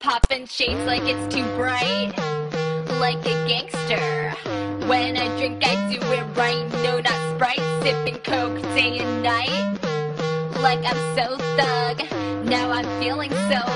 Popping shades like it's too bright, like a gangster. When I drink, I do it right. No, not Sprite, sipping Coke day and night. Like I'm so thug, now I'm feeling so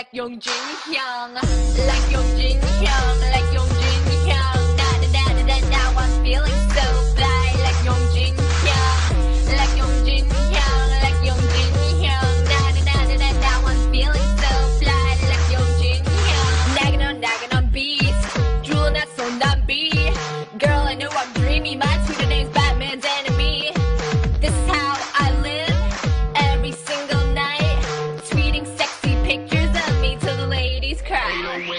like Yong Jun Hyung, like Yong Jun Hyung, like Yong Jun Hyung. Da da da da da da. I was feeling so fly, like Yong Jun Hyung, like Yong Jun Hyung, like Yong Jun Hyung. Da da da da da da. I was feeling so fly, like Yong Jun Hyung. Nagging on, nagging on beats, drooling at Sondan B. Girl, I know I'm dreamy, but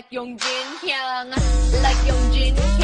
like Yongjin Hyang, like Yongjin Hyang.